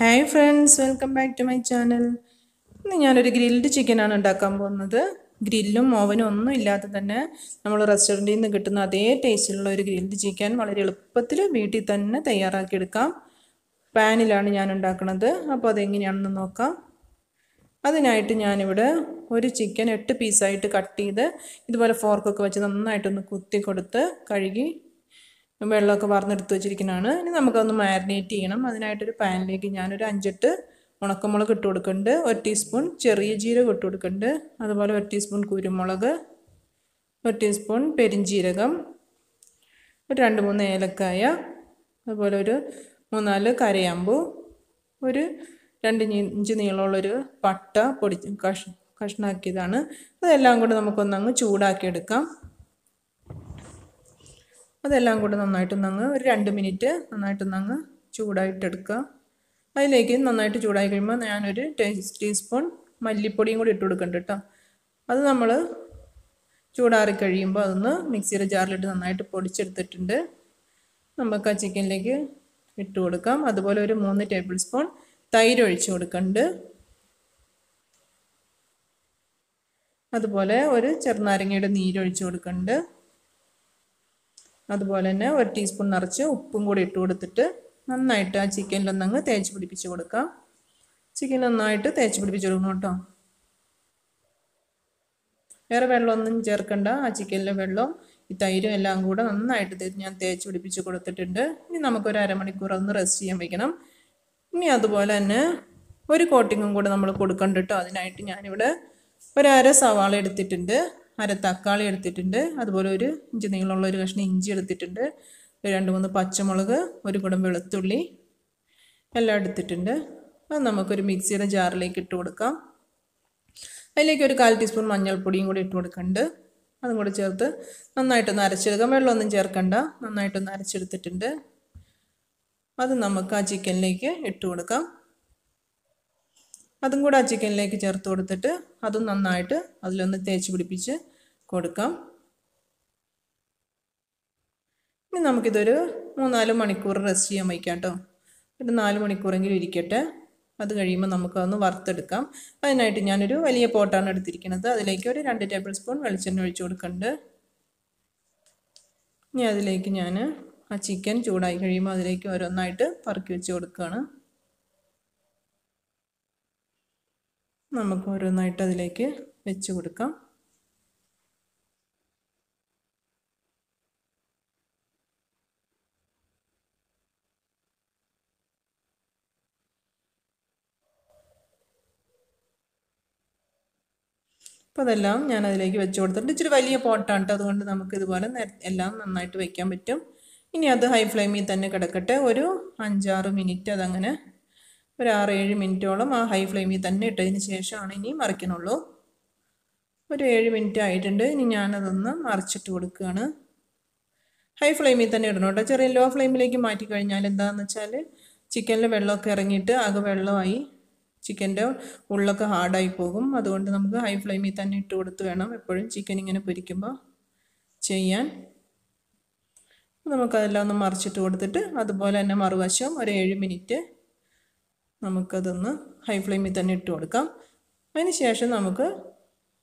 Hi friends welcome back to my channel ഇന്ന് ഞാനൊരു grilled ചിക്കനാണ് ഉണ്ടാക്കാൻ പോകുന്നത്. ഗ്രില്ലും ഓവനും ഒന്നും ഇല്ലാതെ തന്നെ നമ്മൾ റെസ്റ്റോറന്റിൽ നിന്ന് കിട്ടുന്ന അതേ ടേസ്റ്റിലുള്ള ഒരു ഗ്രിൽഡ് ചിക്കൻ വളരെ എളുപ്പത്തിൽ വീട്ടിൽ തന്നെ തയ്യാറാക്കിയെടുക്കാം. പാനിലാണ് ഞാൻ ഉണ്ടാക്കുന്നത്. അപ്പോൾ അതെങ്ങനെയാണെന്ന് നോക്കാം. അതിനായിട്ട് ഞാനിവിടെ ഒരു ചിക്കൻ എട്ട് പീസായിട്ട് കട്ട് ചെയ്ത് ഇതുപോലെ ഫോർക്കൊക്കെ വെച്ച് നന്നായിട്ടൊന്ന് കുത്തി കൊടുത്ത് കഴുകി വെള്ളമൊക്കെ വാർന്നെടുത്ത് വെച്ചിരിക്കുന്നതാണ്. ഇനി നമുക്കൊന്ന് മാരിനേറ്റ് ചെയ്യണം. അതിനായിട്ടൊരു പാനിലേക്ക് ഞാനൊരു അഞ്ചെട്ട് ഉണക്കമുളക് ഇട്ട് കൊടുക്കുന്നുണ്ട്. ഒരു ടീസ്പൂൺ ചെറിയ ജീരകം ഇട്ട് കൊടുക്കുന്നുണ്ട്. അതുപോലെ ഒരു ടീസ്പൂൺ കുരുമുളക് ഒരു ടീസ്പൂൺ പെരിഞ്ജീരകം ഒരു രണ്ട് മൂന്ന് ഏലക്കായ അതുപോലെ ഒരു മൂന്നാൽ കരയാമ്പു ഒരു രണ്ട് ഇഞ്ച് നീളമുള്ളൊരു പട്ട പൊടി കഷ് കഷ്ണാക്കിയതാണ്. അതെല്ലാം കൂടെ നമുക്കൊന്നങ്ങ് ചൂടാക്കിയെടുക്കാം. അതെല്ലാം കൂടെ നന്നായിട്ടൊന്നങ്ങ് ഒരു രണ്ട് മിനിറ്റ് നന്നായിട്ടൊന്നങ്ങ് ചൂടായിട്ടെടുക്കുക. അതിലേക്ക് നന്നായിട്ട് ചൂടായി കഴിയുമ്പോൾ ഞാനൊരു ടീസ്പൂൺ മല്ലിപ്പൊടിയും കൂടി ഇട്ട് കൊടുക്കുന്നുണ്ട് കേട്ടോ. അത് നമ്മൾ ചൂടാറി കഴിയുമ്പോൾ അതൊന്ന് മിക്സിയുടെ ജാറിലിട്ട് നന്നായിട്ട് പൊടിച്ചെടുത്തിട്ടുണ്ട്. നമുക്ക് ആ ചിക്കനിലേക്ക് ഇട്ട് കൊടുക്കാം. അതുപോലെ ഒരു മൂന്ന് ടേബിൾ സ്പൂൺ തൈര് ഒഴിച്ച് കൊടുക്കുന്നുണ്ട് അതുപോലെ ഒരു ചെറുനാരങ്ങയുടെ നീരൊഴിച്ച് കൊടുക്കുന്നുണ്ട് അതുപോലെ തന്നെ ഒരു ടീസ്പൂൺ നിറച്ച് ഉപ്പും കൂടി ഇട്ട് കൊടുത്തിട്ട് നന്നായിട്ട് ആ ചിക്കനിലൊന്നങ്ങ് തേച്ച് പിടിപ്പിച്ച് കൊടുക്കാം. ചിക്കൻ നന്നായിട്ട് തേച്ച് പിടിപ്പിച്ച് കൊടുക്കണം കേട്ടോ. വേറെ വെള്ളമൊന്നും ചേർക്കണ്ട. ആ ചിക്കനിലെ വെള്ളം ഈ തൈരും എല്ലാം കൂടെ നന്നായിട്ട് ഞാൻ തേച്ച് പിടിപ്പിച്ച് കൊടുത്തിട്ടുണ്ട്. ഇനി നമുക്കൊരു അരമണിക്കൂർ ഒന്ന് റെസ്റ്റ് ചെയ്യാൻ വയ്ക്കണം ഇനി അതുപോലെ തന്നെ ഒരു കോട്ടിങ്ങും കൂടെ നമ്മൾ കൊടുക്കണ്ട കേട്ടോ. അതിനായിട്ട് ഞാനിവിടെ ഒരു അര സവാള എടുത്തിട്ടുണ്ട്. അര തക്കാളി എടുത്തിട്ടുണ്ട്. അതുപോലെ ഒരു ഇഞ്ചി നീളമുള്ള ഒരു കഷ്ണം ഇഞ്ചി എടുത്തിട്ടുണ്ട്. രണ്ട് മൂന്ന് പച്ചമുളക് ഒരു കുടം വെളുത്തുള്ളി എല്ലാം എടുത്തിട്ടുണ്ട്. അത് നമുക്കൊരു മിക്സിയുടെ ജാറിലേക്ക് ഇട്ട് കൊടുക്കാം. അതിലേക്ക് ഒരു കാൽ ടീസ്പൂൺ മഞ്ഞൾപ്പൊടിയും കൂടി ഇട്ട് കൊടുക്കുന്നുണ്ട്. അതും കൂടി ചേർത്ത് നന്നായിട്ടൊന്ന് അരച്ചെടുക്കാം. വെള്ളമൊന്നും ചേർക്കണ്ട. നന്നായിട്ടൊന്ന് അരച്ചെടുത്തിട്ടുണ്ട്. അത് നമുക്ക് ആ ചിക്കനിലേക്ക് ഇട്ട് കൊടുക്കാം. അതും കൂടെ ആ ചിക്കനിലേക്ക് ചേർത്ത് കൊടുത്തിട്ട് അതും നന്നായിട്ട് അതിലൊന്ന് തേച്ച് പിടിപ്പിച്ച് കൊടുക്കാം. ഇനി നമുക്കിതൊരു മൂന്നാൽ മണിക്കൂർ റെസ്റ്റ് ചെയ്യാൻ വയ്ക്കാം കേട്ടോ ഒരു നാല് മണിക്കൂറെങ്കിലും ഇരിക്കട്ടെ. അത് കഴിയുമ്പോൾ നമുക്കതൊന്ന് വറുത്തെടുക്കാം. അതിനായിട്ട് ഞാനൊരു വലിയ പോട്ടാണ് എടുത്തിരിക്കുന്നത്. അതിലേക്ക് ഒരു രണ്ട് ടേബിൾ സ്പൂൺ വെളിച്ചെണ്ണ ഒഴിച്ചു കൊടുക്കുന്നുണ്ട് ഇനി അതിലേക്ക് ഞാൻ ആ ചിക്കൻ ചൂടായി കഴിയുമ്പോൾ അതിലേക്ക് ഓരോന്നായിട്ട് പറക്കി വെച്ച് കൊടുക്കുകയാണ് നമുക്ക് ഓരോന്നായിട്ട് അതിലേക്ക് വെച്ച് കൊടുക്കാം. അപ്പോൾ അതെല്ലാം ഞാൻ അതിലേക്ക് വെച്ച് കൊടുത്തിട്ട് ഇച്ചിരി വലിയ പോട്ടാണ് കേട്ടോ അതുകൊണ്ട് നമുക്ക് ഇതുപോലെ എല്ലാം നന്നായിട്ട് വയ്ക്കാൻ പറ്റും. ഇനി അത് ഹൈ ഫ്ലെയിമിൽ തന്നെ കിടക്കട്ടെ. ഒരു അഞ്ചാറ് മിനിറ്റ് അതങ്ങനെ ഒരു ആറ് ഏഴ് മിനിറ്റോളം ആ ഹൈ ഫ്ലെയിമിൽ തന്നെ ഇട്ടതിന് ശേഷമാണ് ഇനി മറിക്കണുള്ളൂ. ഒരു ഏഴ് മിനിറ്റ് ആയിട്ടുണ്ട്. ഇനി ഞാനതൊന്ന് മറിച്ചിട്ട് കൊടുക്കുകയാണ്. ഹൈ ഫ്ലെയിമിൽ തന്നെ ഇടണം കേട്ടോ ചെറിയ ലോ ഫ്ലെയിമിലേക്ക് മാറ്റി കഴിഞ്ഞാൽ എന്താണെന്ന് വെച്ചാൽ ചിക്കനിൽ വെള്ളമൊക്കെ ഇറങ്ങിയിട്ട് ആകെ വെള്ളമായി ചിക്കന്റെ ഉള്ളൊക്കെ ഹാർഡായി പോകും. അതുകൊണ്ട് നമുക്ക് ഹൈ ഫ്ലെയിമിൽ തന്നെ ഇട്ട് കൊടുത്ത് വേണം എപ്പോഴും ചിക്കൻ ഇങ്ങനെ പൊരിക്കുമ്പോൾ ചെയ്യാൻ. നമുക്കതെല്ലാം ഒന്ന് മറിച്ചിട്ട് കൊടുത്തിട്ട് അതുപോലെ തന്നെ മറുവശം ഒരു ഏഴ് മിനിറ്റ് നമുക്കതൊന്ന് ഹൈ ഫ്ലെയിമിൽ തന്നെ ഇട്ട് കൊടുക്കാം. അതിന് ശേഷം നമുക്ക്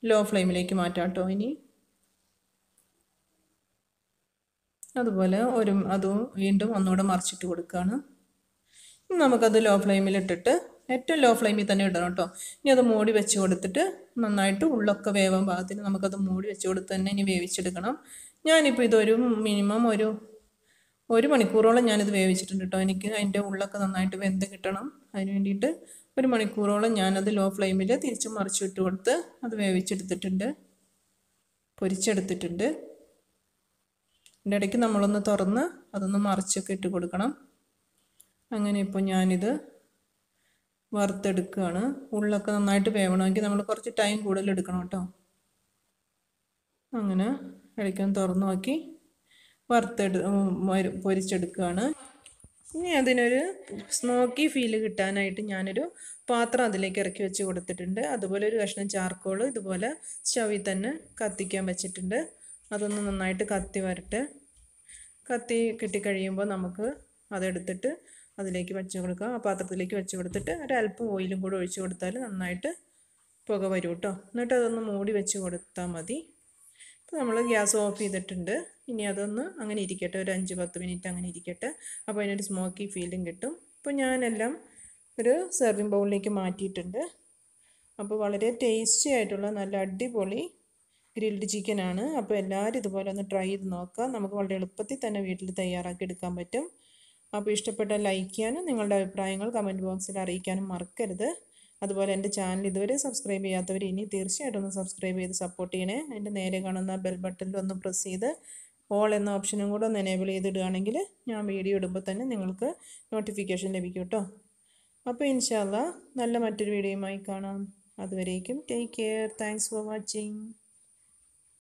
ലോ ഫ്ലെയിമിലേക്ക് മാറ്റാം കേട്ടോ ഇനി. അതുപോലെ ഒരു അതും വീണ്ടും ഒന്നുകൂടെ മറിച്ചിട്ട് കൊടുക്കുകയാണ് നമുക്കത് ലോ ഫ്ലെയിമിൽ ഇട്ടിട്ട് ഏറ്റവും ലോ ഫ്ലെയിമിൽ തന്നെ ഇടണം കേട്ടോ. ഇനി അത് മൂടി വെച്ച് കൊടുത്തിട്ട് നന്നായിട്ട് ഉള്ളൊക്കെ വേവാൻ പാകത്തിന് നമുക്കത് മൂടി വെച്ച് കൊടുത്ത് തന്നെ ഇനി വേവിച്ചെടുക്കണം. ഞാനിപ്പോൾ ഇതൊരു മിനിമം ഒരു ഒരു മണിക്കൂറോളം ഞാനിത് വേവിച്ചിട്ടുണ്ട് കേട്ടോ. എനിക്ക് അതിന്റെ ഉള്ളൊക്കെ നന്നായിട്ട് വെന്ത് കിട്ടണം. അതിന് വേണ്ടിയിട്ട് ഒരു മണിക്കൂറോളം ഞാനത് ലോ ഫ്ലെയിമിൽ തിരിച്ച് മറിച്ച് വിട്ട് കൊടുത്ത് അത് വേവിച്ചെടുത്തിട്ടുണ്ട്. പൊരിച്ചെടുത്തിട്ടുണ്ട്. അതിന്റെ ഇടയ്ക്ക് നമ്മളൊന്ന് തുറന്ന് അതൊന്ന് മറിച്ചൊക്കെ ഇട്ട് കൊടുക്കണം. അങ്ങനെ ഇപ്പോൾ ഞാനിത് വറുത്തെടുക്കുകയാണ് ഉള്ളൊക്കെ നന്നായിട്ട് വേവണമെങ്കിൽ നമ്മൾ കുറച്ച് ടൈം കൂടുതൽ എടുക്കണം കേട്ടോ. അങ്ങനെ ഇടയ്ക്കൊന്ന് തുറന്നു നോക്കി. വറുത്തെടു പൊരിച്ചെടുക്കുകയാണ് ഇനി അതിനൊരു സ്മോക്കി ഫീൽ കിട്ടാനായിട്ട് ഞാനൊരു പാത്രം അതിലേക്ക് ഇറക്കി വെച്ച് കൊടുത്തിട്ടുണ്ട്. അതുപോലെ ഒരു കഷ്ണം ചാർക്കോൾ ഇതുപോലെ ചവി തന്നെ കത്തിക്കാൻ വെച്ചിട്ടുണ്ട്. അതൊന്ന് നന്നായിട്ട് കത്തി വരട്ടെ. കത്തി കിട്ടിക്കഴിയുമ്പോൾ നമുക്ക് അതെടുത്തിട്ട് അതിലേക്ക് വെച്ച് കൊടുക്കുക. ആ പാത്രത്തിലേക്ക് വെച്ച് കൊടുത്തിട്ട് ഒരല്പം ഓയിലും കൂടെ ഒഴിച്ച് കൊടുത്താൽ നന്നായിട്ട് പുക വരും കേട്ടോ. എന്നിട്ട് അതൊന്ന് മൂടി വെച്ച് കൊടുത്താൽ മതി. ഇപ്പോൾ നമ്മൾ ഗ്യാസ് ഓഫ് ചെയ്തിട്ടുണ്ട്. ഇനി അതൊന്ന് അങ്ങനെ ഇരിക്കട്ടെ. ഒരു അഞ്ച് പത്ത് മിനിറ്റ് അങ്ങനെ ഇരിക്കട്ടെ. അപ്പോൾ അതിനൊരു സ്മോക്കി ഫീലും കിട്ടും. ഇപ്പോൾ ഞാനെല്ലാം ഒരു സെർവിങ് ബൗളിലേക്ക് മാറ്റിയിട്ടുണ്ട്. അപ്പോൾ വളരെ ടേസ്റ്റി ആയിട്ടുള്ള നല്ല അടിപൊളി ഗ്രിൽഡ് ചിക്കനാണ് അപ്പോൾ എല്ലാവരും ഇതുപോലെ ഒന്ന് ട്രൈ ചെയ്ത് നോക്കുക. നമുക്ക് വളരെ എളുപ്പത്തിൽ തന്നെ വീട്ടിൽ തയ്യാറാക്കി എടുക്കാൻ പറ്റും. അപ്പോൾ ഇഷ്ടപ്പെട്ട ലൈക്ക് ചെയ്യാനും നിങ്ങളുടെ അഭിപ്രായങ്ങൾ കമന്റ് ബോക്സിൽ അറിയിക്കാനും മറക്കരുത്. അതുപോലെ എന്റെ ചാനൽ ഇതുവരെ സബ്സ്ക്രൈബ് ചെയ്യാത്തവർ ഇനി തീർച്ചയായിട്ടും ഒന്ന് സബ്സ്ക്രൈബ് ചെയ്ത് സപ്പോർട്ട് ചെയ്യണേ. അതിന്റെ നേരെ കാണുന്ന ബെൽ ബട്ടണിൽ ഒന്ന് പ്രസ് ചെയ്ത് ഓൾ എന്ന ഓപ്ഷനും കൂടെ ഒന്ന് എനേബിൾ ചെയ്തിടുകയാണെങ്കിൽ ഞാൻ വീഡിയോ ഇടുമ്പോൾ തന്നെ നിങ്ങൾക്ക് നോട്ടിഫിക്കേഷൻ ലഭിക്കും കേട്ടോ. അപ്പോൾ ഇൻഷാല്ല നല്ല മറ്റൊരു വീഡിയോയുമായി കാണാം. അതുവരേക്കും take care thanks for watching